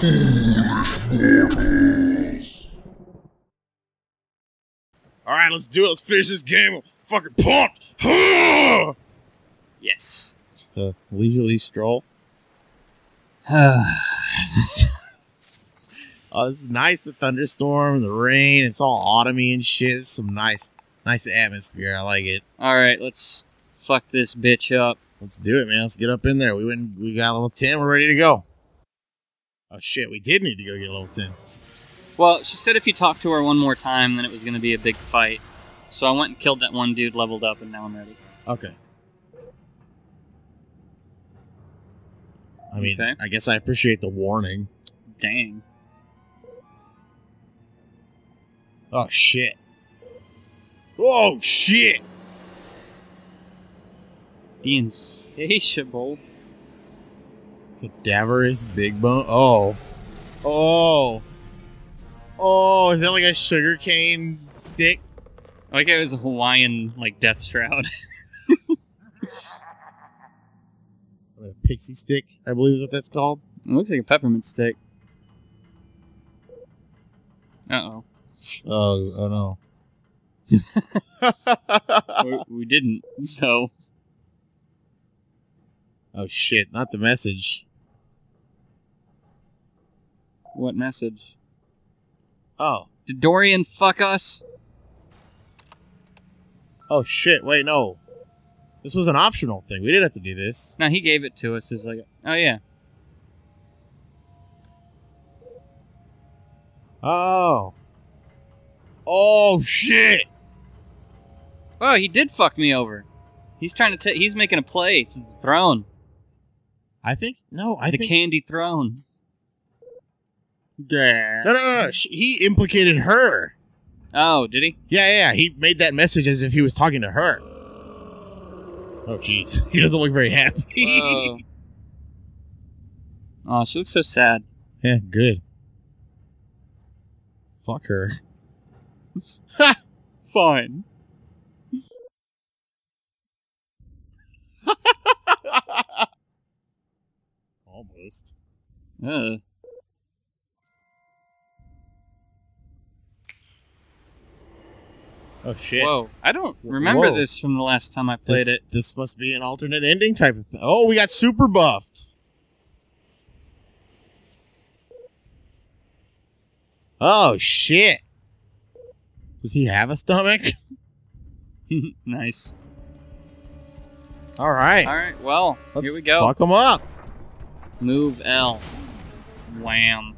All right, let's do it. Let's finish this game. I'm fucking pumped. Yes. the uh, leisurely stroll. Oh, this is nice. The thunderstorm, the rain. It's all autumny and shit. It's some nice, nice atmosphere. I like it. All right, let's fuck this bitch up. Let's do it, man. Let's get up in there. We went. We got a level ten. We're ready to go. Oh shit, we did need to go get ten. Well, she said if you talk to her one more time, then it was going to be a big fight. So I went and killed that one dude, leveled up, and now I'm ready. Okay. I mean, Okay. I guess I appreciate the warning. Dang. Oh shit. Oh shit. Be insatiable. Cadaverous big bone. Oh. Oh. Oh, is that like a sugarcane stick? I like it was a Hawaiian like death shroud. A pixie stick, I believe is what that's called. it looks like a peppermint stick. Uh oh. Oh, oh no. we, we didn't. So oh shit, not the message. What message? Oh. Did Dorian fuck us? Oh shit, wait, no. This was an optional thing. We didn't have to do this. No, he gave it to us as like, oh yeah. Oh. Oh shit. Oh, he did fuck me over. He's trying to. he's making a play for the throne, I think no, I the think candy throne. No, no, no, no. Sh- He implicated her. Oh, did he? Yeah, yeah, yeah. He made that message as if he was talking to her. Oh, jeez. He doesn't look very happy. Oh. she looks so sad. yeah, good. Fuck her. Fine. Almost. Uh, Oh, shit. whoa, I don't remember Whoa. this from the last time I played this, it. This must be an alternate ending type of thing. Oh, we got super buffed. Oh, shit. Does he have a stomach? nice. All right. All right, well, Let's here we go. Fuck him up. Move L. Wham.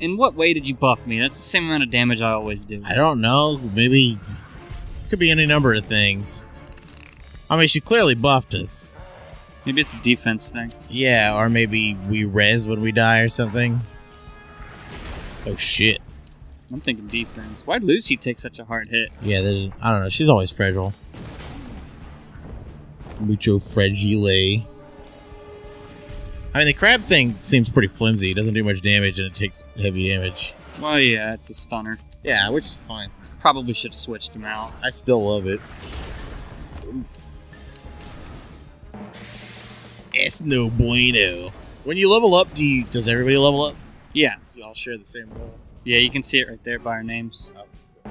In what way did you buff me? That's the same amount of damage I always do. I don't know. Maybe could be any number of things. I mean, she clearly buffed us. Maybe it's a defense thing. Yeah, or maybe we res when we die or something. Oh shit. I'm thinking defense. Why'd Lucy take such a hard hit? Yeah, is, I don't know. She's always fragile. Mucho fragile. I mean, the crab thing seems pretty flimsy. It doesn't do much damage and it takes heavy damage. Well, yeah, it's a stunner. Yeah, which is fine. Probably should have switched him out. I still love it. Es no bueno. When you level up, do you does everybody level up? Yeah. You all share the same level. Yeah, you can see it right there by our names. Oh.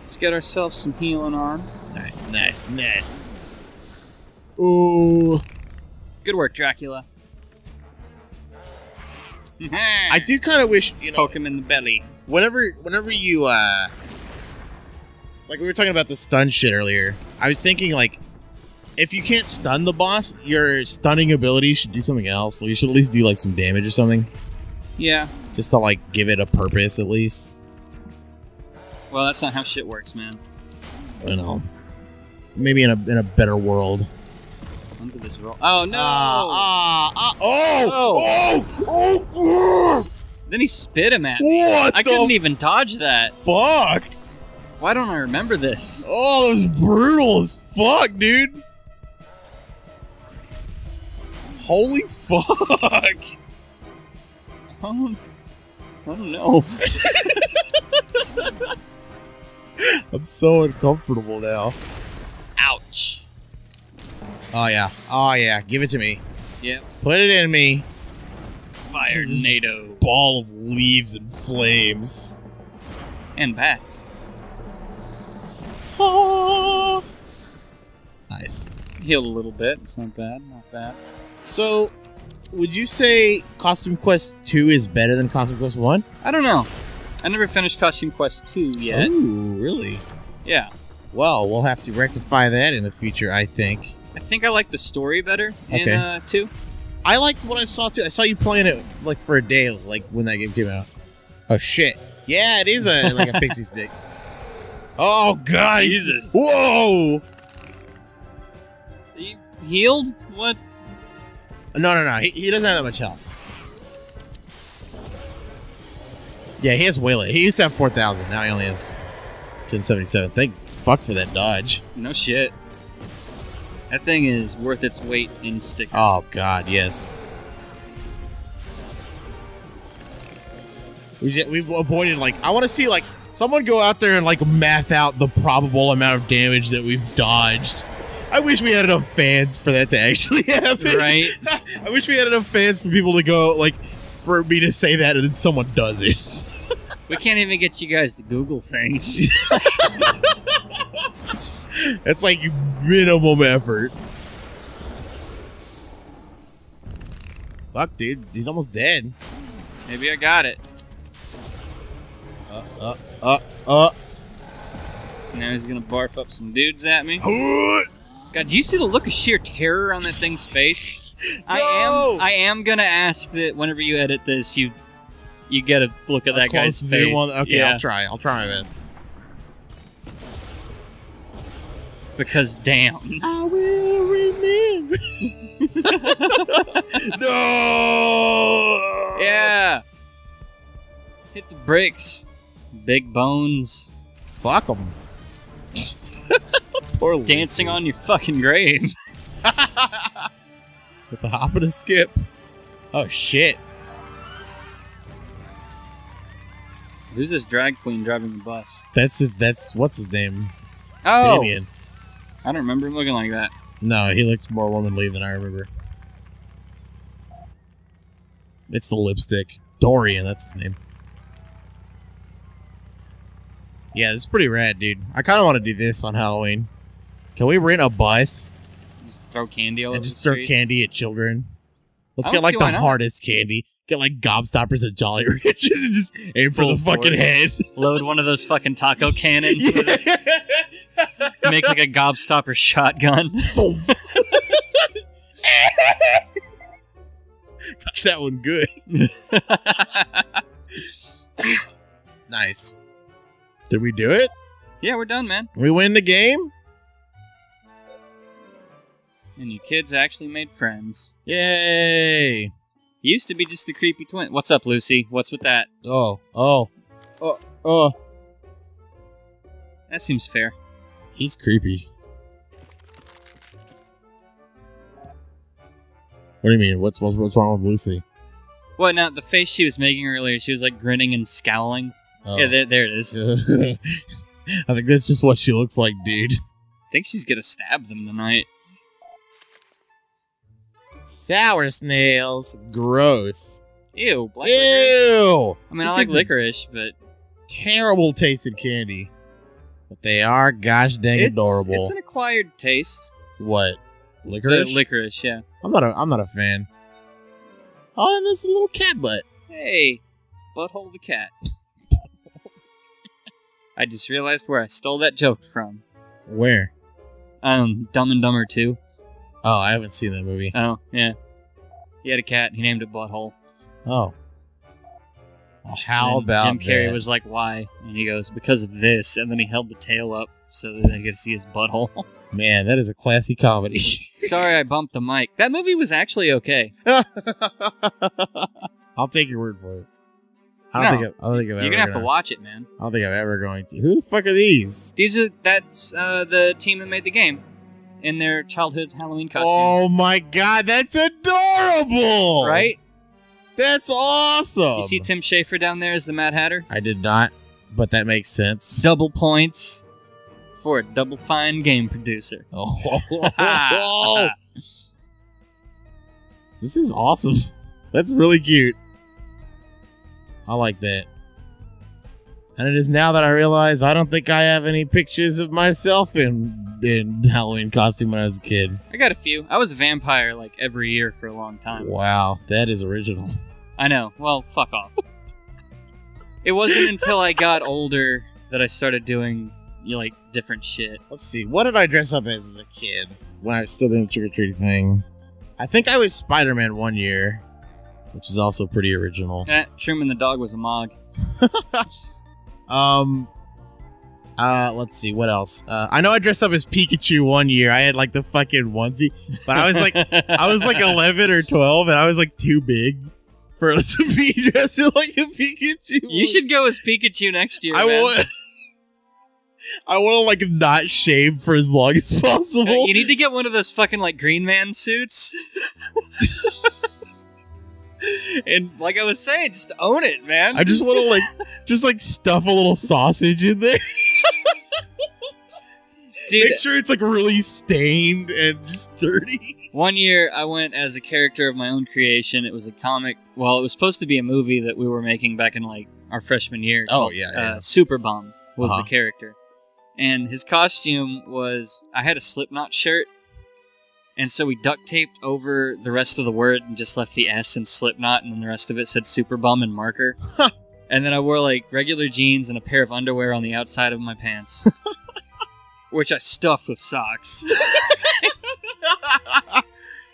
Let's get ourselves some healing on. Nice, nice, nice. Ooh. Good work, Dracula. I do kind of wish, you know, poke him in the belly. whenever whenever you uh like we were talking about the stun shit earlier. I was thinking like if you can't stun the boss, your stunning ability should do something else. Like, you should at least do like some damage or something. Yeah. Just to like give it a purpose at least. Well, that's not how shit works, man. I know. Maybe in a in a better world. Under this roll. Oh no! Ah, ah, ah, oh, oh, oh, then he spit him at me. What I couldn't even dodge that. fuck! Why don't I remember this? Oh, that was brutal as fuck, dude. Holy fuck! I don't know. I'm so uncomfortable now. Oh yeah. Oh yeah. Give it to me. Yep. Put it in me. Fire NATO Ball of leaves and flames. and bats. Ah. Nice. Healed a little bit. It's not bad. Not bad. So, would you say Costume Quest 2 is better than Costume Quest 1? I don't know. I never finished Costume Quest 2 yet. Ooh, really? Yeah. Well, we'll have to rectify that in the future, I think. I think I like the story better in Okay. uh, 2. I liked what I saw too. I saw you playing it like for a day, like when that game came out. Oh shit! Yeah, it is a like a pixie stick. Oh god! Jesus. Whoa! You healed? What? No, no, no. He, he doesn't have that much health. Yeah, he has way less. He used to have four thousand. Now he only has ten seventy seven. Thank fuck for that dodge. No shit. That thing is worth its weight in stick. Oh god, yes. We we've avoided like I want to see like someone go out there and like math out the probable amount of damage that we've dodged. I wish we had enough fans for that to actually happen. Right? I wish we had enough fans for people to go like for me to say that and then someone does it. We can't even get you guys to Google things. It's like minimum effort. Fuck, dude, he's almost dead. Maybe I got it. Uh, uh, uh, uh. Now he's gonna barf up some dudes at me. God, do you see the look of sheer terror on that thing's face? I am. I am gonna ask that whenever you edit this, you you get a look at A that guy's face. zoom on- Okay, yeah, I'll try. I'll try my best. Because damn. I will remember. no. Yeah. Hit the bricks. Big bones. Fuck them. Poor Dancing on your fucking grave. with a hop and a skip. Oh shit! Who's this drag queen driving the bus? That's his. That's what's his name? Oh, Damien. I don't remember him looking like that. No, he looks more womanly than I remember. It's the lipstick. Dorian, that's his name. Yeah, this is pretty rad, dude. I kind of want to do this on Halloween. Can we rent a bus Just throw candy all and just throw streets? candy at children? Let's get like the hardest candy. Get like gobstoppers at Jolly Ranchers and just aim for Full the fucking head. Load one of those fucking taco cannons. with it. Make like a gobstopper shotgun. Got that one good. Nice. Did we do it? yeah, we're done, man. We win the game? And you kids actually made friends. Yay! You used to be just the creepy twin. What's up, Lucy? What's with that? Oh, oh, oh, oh. That seems fair. He's creepy. What do you mean? What's what's, what's wrong with Lucy? What now? The face she was making earlier, she was like grinning and scowling. Oh. Yeah, there, there it is. I think that's just what she looks like, dude. I think she's gonna stab them tonight. Sour snails, gross. Ew, black licorice. Ew. I mean, I These like licorice, but Terrible tasting candy, but they are gosh dang it's, adorable. it's an acquired taste. what The licorice? licorice, yeah. I'm not a I'm not a fan. Oh, and this little cat butt. Hey, it's Butthole the Cat. I just realized where I stole that joke from. Where? Um, Dumb and Dumber 2. Oh, I haven't seen that movie. Oh, yeah. He had a cat, he named it Butthole. Oh. Well, how And about Jim Carrey that? was like, why? And he goes, because of this. And then he held the tail up so that they could see his butthole. Man, that is a classy comedy. Sorry, I bumped the mic. That movie was actually okay. I'll take your word for it. I don't No. think I, I don't think I've You're gonna have to gonna- watch it, man. I don't think I'm ever going to. Who the fuck are these? These are that's uh, the team that made the game in their childhood Halloween costumes. Oh my god, that's adorable! right? That's awesome. You see Tim Schafer down there as the Mad Hatter? I did not, but that makes sense. Double points for a double fine game producer. Oh, this is awesome. That's really cute. I like that. And it is now that I realize I don't think I have any pictures of myself in in Halloween costume when I was a kid. I got a few. I was a vampire like every year for a long time. Wow, that is original. I know. Well, fuck off. it wasn't until I got older that I started doing you know, like different shit. Let's see, what did I dress up as as a kid when I was still doing the trick or treating thing? I think I was Spider Man one year, which is also pretty original. Eh, Truman the dog was a mog. Um, uh, let's see what else. Uh, I know I dressed up as Pikachu one year. I had like the fucking onesie, but I was like, I was like 11 or 12, and I was like too big for to be dressed like a Pikachu. You should go as Pikachu next year. I man. want. I want to like not shave for as long as possible. You need to get one of those fucking like Green Man suits. And like I was saying, just own it, man. I just want to like, just like stuff a little sausage in there. Dude, Make sure it's like really stained and just dirty. One year I went as a character of my own creation. It was a comic. Well, it was supposed to be a movie that we were making back in like our freshman year. Oh, called, yeah, yeah. Uh, Super Bomb was Uh-huh. the character, and his costume was I had a Slipknot shirt, and so we duct taped over the rest of the word and just left the S in Slipknot, and then the rest of it said Super Bum in marker. and then I wore like regular jeans and a pair of underwear on the outside of my pants. Which I stuffed with socks.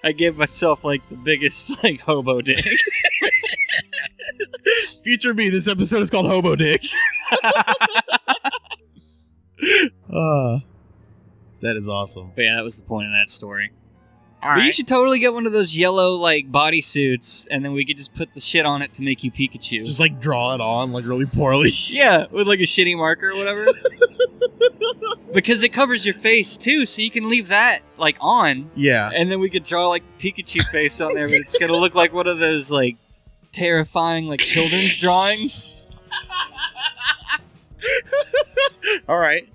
I gave myself like the biggest like hobo dick. Future me, this episode is called Hobo Dick. uh, that is awesome. But yeah, that was the point of that story. All But you should totally get one of those yellow like bodysuits, and then we could just put the shit on it to make you Pikachu. Just like draw it on like really poorly. yeah, with like a shitty marker or whatever. because it covers your face too, so you can leave that like on, Yeah. and then we could draw like the Pikachu face on there, but it's gonna look like one of those like terrifying like children's drawings. All right.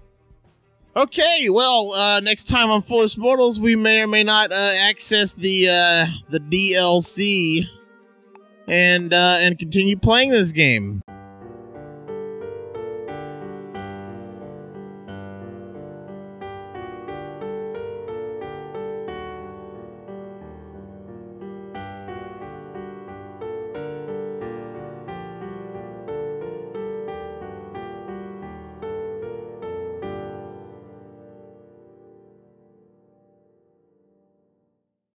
Okay, well, uh, next time on Foolish Mortals, we may or may not uh, access the uh, the DLC and uh, and continue playing this game.